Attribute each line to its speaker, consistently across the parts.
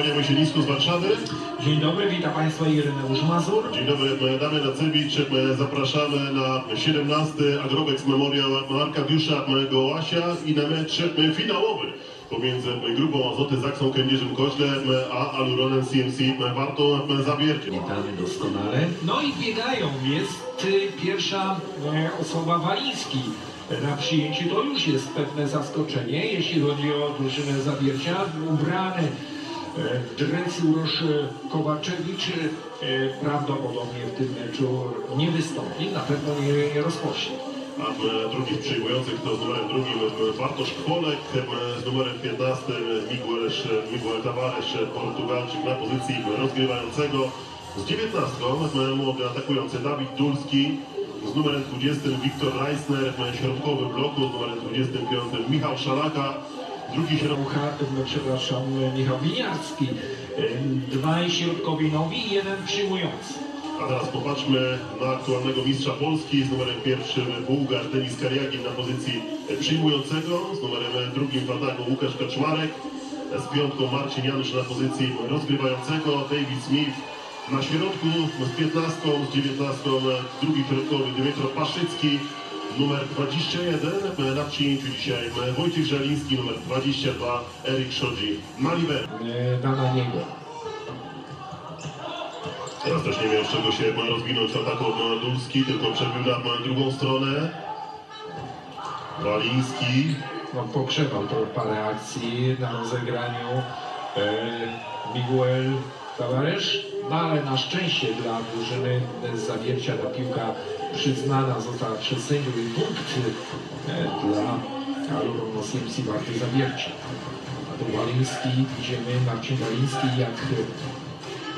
Speaker 1: się nisko z Warszawy.
Speaker 2: Dzień dobry, witam Państwa Ireneusz Mazur.
Speaker 1: Dzień dobry, Damian Nacewicz. Zapraszamy na 17. Agrobex Memorial Arkadiusza Gołasia i na mecz finałowy pomiędzy grupą Azoty Zaksą Kędzierzem Koźle a Aluronem CMC Warto Zawiercie.
Speaker 2: Witamy doskonale. No i biegają, jest y, pierwsza e, osoba Waliński. Na przyjęciu to już jest pewne zaskoczenie, jeśli chodzi o drużynę Zawiercia. Ubrany e, w dres Urosz Kowaczewicz e, prawdopodobnie w tym meczu nie wystąpi, na pewno nie, nie rozpocznie.
Speaker 1: A drugich przyjmujących to z numerem drugim Bartosz Kwolek, e, z numerem 15 Miguel, Miguel Tavares, Portugalczyk na pozycji rozgrywającego. Z 19 młody atakujący Dawid Dulski, z numerem 20 Wiktor Reisner, środkowy bloku, z numerem 25 Michał Szalaka, drugi środkowy.
Speaker 2: No, przepraszam, Michał Winiarski. Dwaj środkowi nowi i jeden przyjmujący.
Speaker 1: A teraz popatrzmy na aktualnego mistrza Polski z numerem pierwszym Bułgar Denis Kariagin na pozycji przyjmującego, z numerem drugim w ataku Łukasz Kaczmarek, z piątką Marcin Janusz na pozycji rozgrywającego, David Smith na środku z 15, z 19 drugi środkowy Dmytro Paszycki, numer 21 na przyjęciu dzisiaj Wojciech Żeliński, numer 22 Erik Szodzi, Maliber.
Speaker 2: Na niego.
Speaker 1: Teraz też nie miał z czego się rozwinąć ataku Dulski, tylko przebił na drugą stronę. Waliński.
Speaker 2: No, pogrzebał to parę akcji na rozegraniu e, Miguel Tavares, no ale na szczęście dla drużyny z zawiercia ta piłka przyznana została przez sędziów i punkt e, dla Aluron CMC Warty Zawiercia. A tu Waliński, widzimy Marcin Waliński jak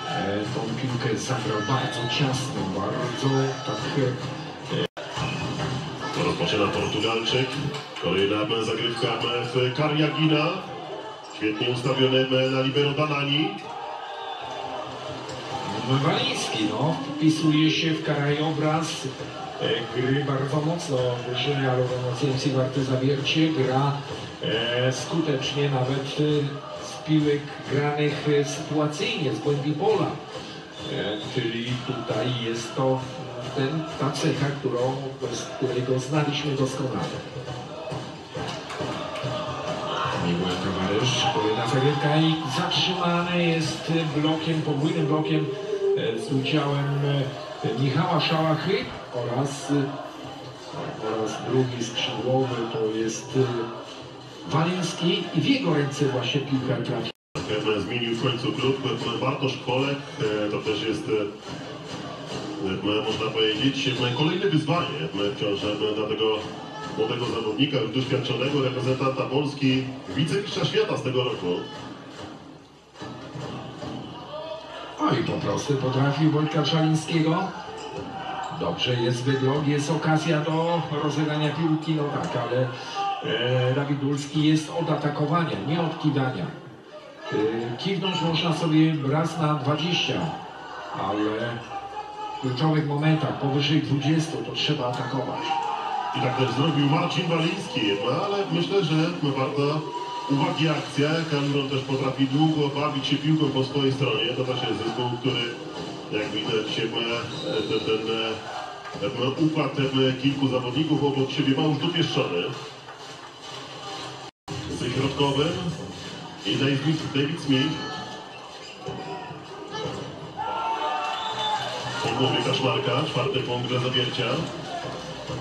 Speaker 2: E, tą piłkę zagrał bardzo ciasno, bardzo tak...
Speaker 1: E, rozpoczyna Portugalczyk. Kolejna zagrywka w Kariagina. Świetnie ustawiony na libero Danani.
Speaker 2: Waliński, no, wpisuje się w krajobraz e, gry bardzo mocno drużyny Alurono CMC Warty Zawiercie, gra e, skutecznie nawet e, piłek granych e, sytuacyjnie z głębi pola. E, czyli tutaj jest to ten, ta cecha, którą, z której go znaliśmy doskonale. Miguel Tavares, kolejna zagrywka i zatrzymany jest blokiem, podwójnym blokiem z udziałem Michała Szałachy oraz, oraz drugi skrzydłowy to jest Waliński i w jego ręce właśnie piłka trafi.
Speaker 1: Zmienił w końcu klub Bartosz Kolek, e, to też jest e, można powiedzieć kolejne wyzwanie wciąż dla tego młodego zawodnika, doświadczonego reprezentanta Polski, wicemistrza świata z tego roku.
Speaker 2: Oj, po prostu potrafił Wojtka Szalińskiego. Dobrze jest wygląd, jest okazja do rozegrania piłki, no tak, ale e, Dawid Dulski jest od atakowania, nie od kidania. E, kiwnąć można sobie raz na 20, ale w kluczowych momentach, powyżej 20, to trzeba atakować.
Speaker 1: I tak też zrobił Marcin Waliński, no ale myślę, że warto uwagi akcja, Cameron też potrafi długo bawić się piłką po swojej stronie, to też jest zespół, który jak widać ten, ten, ten układ ten, kilku zawodników obok siebie ma już dopieszczony. Z środkowym i David, David Smith. Punkt Kaszmarka, czwarty punkt zawiercia.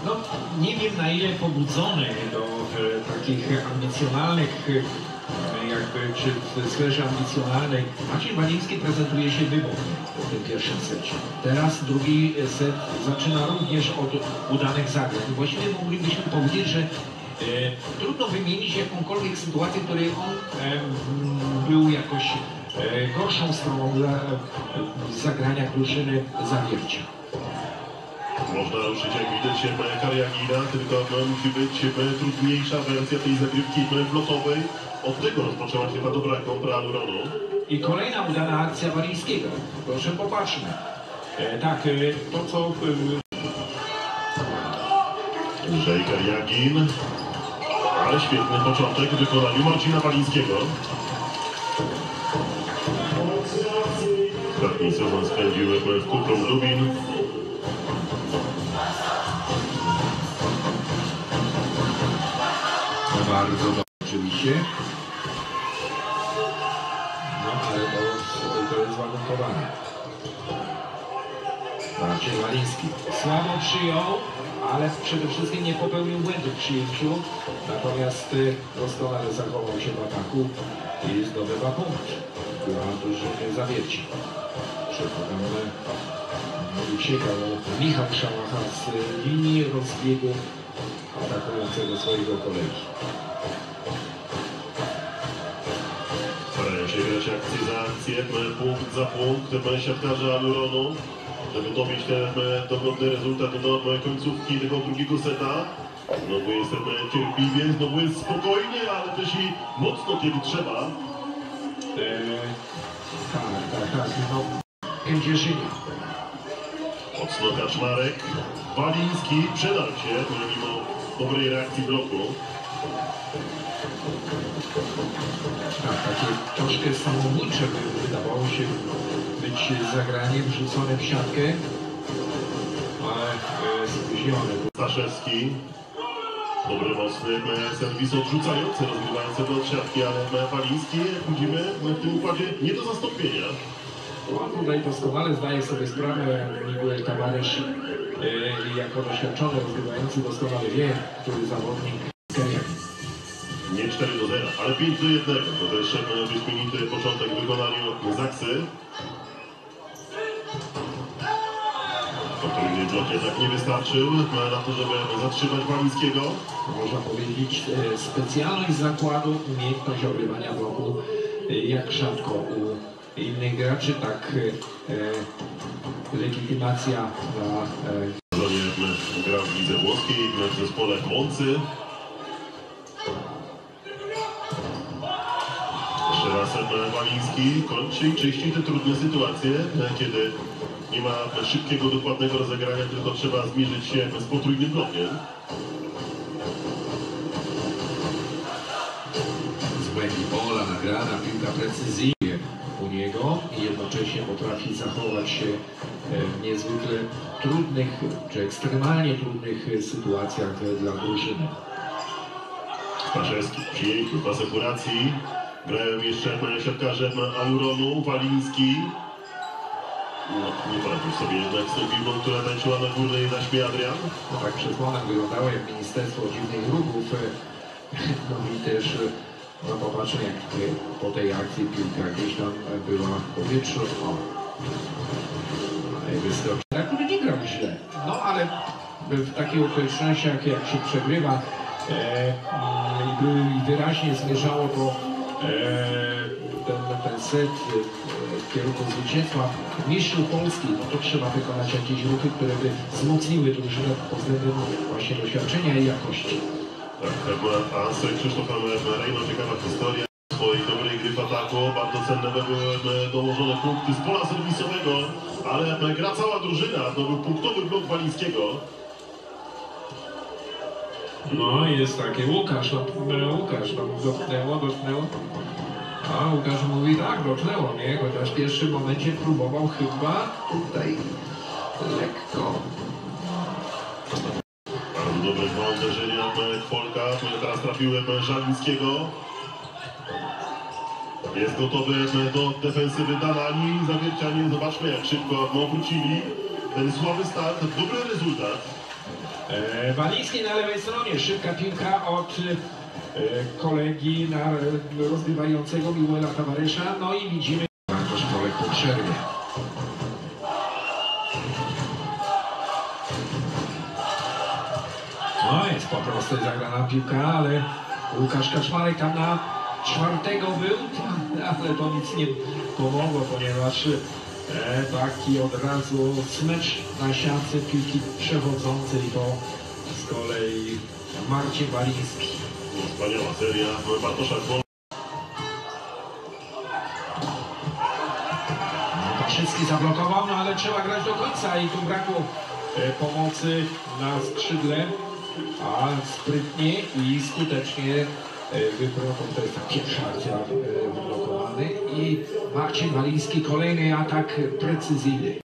Speaker 2: No, nie wiem na ile pobudzony do e, takich ambicjonalnych e, jakby, czy w sferze ambicjonalnej. Maciej Waliński prezentuje się wybornie w tym pierwszym secie. Teraz drugi set zaczyna również od udanych zagrań. Właściwie moglibyśmy powiedzieć, że e, trudno wymienić jakąkolwiek sytuację, w której on e, był jakoś e, gorszą stroną dla e, zagrania drużyny zawiercia.
Speaker 1: Można ruszyć, jak widać, Kariagina, tylko musi być trudniejsza wersja tej zagrywki flotowej. Od tego rozpoczęła się ta dobra kontra Aluronu.
Speaker 2: I kolejna udana akcja Walińskiego. Proszę popatrzmy. E, tak, e, to co...
Speaker 1: E, Lżej Kariagin. Ale świetny początek w wykonaniu Marcina Walińskiego. Ostatni sezon spędził w Kuprum Lubin.
Speaker 2: Słabo przyjął, ale przede wszystkim nie popełnił błędu w przyjęciu. Natomiast y, doskonale zachował się w ataku i zdobywa punkt dla drużyny zawierci. Przypominamy, uciekał Michał Szałacha z linii rozbiegu atakującego swojego kolegi.
Speaker 1: Starają się grać akcję za akcję, punkt za punkt, siatkarze Aluronu, żeby dobić ten dogodny rezultat do końcówki tego drugiego seta. Znowu jest cierpliwie, znowu jest spokojnie, ale też i mocno kiedy trzeba.
Speaker 2: Eee, tak, tak, tak. Kędzierzynie.
Speaker 1: Mocno Kaczmarek, Waliński przedał się mimo dobrej reakcji bloku.
Speaker 2: Tak, takie troszkę samobójcze wydawało się być zagranie wrzucone w siatkę, ale spóźnione.
Speaker 1: Staszewski. Dobry, mocny serwis odrzucający, rozgrywający do siatki, ale Waliński, jak widzimy, w tym układzie nie do zastąpienia.
Speaker 2: On tutaj doskonale zdaje sobie sprawę, Miguel Tavares e, jako doświadczony rozgrywający doskonale wie, który zawodnik.
Speaker 1: Nie 4 do 0, ale 5 do 1. To też wyśmienity początek w wykonaniu Zaksy. Potrójny blok jednak nie wystarczył na to, żeby zatrzymać Walińskiego.
Speaker 2: można powiedzieć, e, specjalność zakładu, umiejętność ogrywania bloku, e, jak rzadko u innych graczy, tak e, e, legitymacja na e,
Speaker 1: grał w lidze włoskiej, w zespole Moncy. Jeszcze raz Waliński kończy i czyści te trudne sytuacje, kiedy nie ma szybkiego, dokładnego rozegrania, tylko trzeba zmierzyć się z potrójnym blokiem.
Speaker 2: z głębi pola nagrana piłka precyzyjnie u niego i jednocześnie potrafi zachować się e, w niezwykle trudnych czy ekstremalnie trudnych sytuacjach dla drużyny.
Speaker 1: Staszewski przyjęciu, w asekuracji. Grają jeszcze siatkarze Auronu, Waliński. No, nie poradził sobie jednak z tą która tańczyła na górnej taśmie Adrian.
Speaker 2: No tak przed chwilą wyglądało jak Ministerstwo Dziwnych Ruchów. No i też, no popatrzmy jak po tej akcji piłka gdzieś tam była w powietrzu. O. No i wystarczy. Który nie grał źle. No ale w takich okolicznościach jak się przegrywa e, mm, i wyraźnie zmierzało e, ten, ten set e, w kierunku zwycięstwa mistrzów Polski, no to trzeba wykonać jakieś ruchy, które by wzmocniły drużynę pod względem właśnie doświadczenia i jakości.
Speaker 1: Tak, tak ma Ansel Krzysztofa Rejno, ciekawa historia swojej dobrej gry w ataku. Bardzo cenne były e, dołożone punkty z pola serwisowego, ale e, gra cała drużyna. To był punktowy blok Walińskiego.
Speaker 2: No jest takie Łukasz, no, no, Łukasz, no dotknęło, dotknęło. A Łukasz mówi tak, dotknęło mnie, chociaż w pierwszym momencie próbował chyba tutaj lekko.
Speaker 1: Bardzo dobre dwa uderzenia e, Kwolka. Teraz trafiłem Żalińskiego. Jest gotowy e, do defensywy Danani. Zawiercianie, zobaczmy jak szybko obrócili. Ten słaby start, dobry rezultat.
Speaker 2: E, Waliński na lewej stronie, szybka piłka od e, kolegi na, rozgrywającego Miguela Tavaresza, no i widzimy Bartosz Polek po przerwie. No jest po prostu zagrana piłka, ale Łukasz Kaczmarek tam na czwartego był, ale to nic nie pomogło, ponieważ e, taki od razu smycz na siatce piłki przechodzącej to z kolei Marcin Waliński.
Speaker 1: Wspaniała seria Bartosza Kwolka.
Speaker 2: Paszycki zablokował, no ale trzeba grać do końca i tu brakło e, pomocy na skrzydle, a sprytnie i skutecznie e, wybrotą. To jest ta pierwsza akcja e, wyblokowany i Marcin Waliński kolejny atak precyzyjny.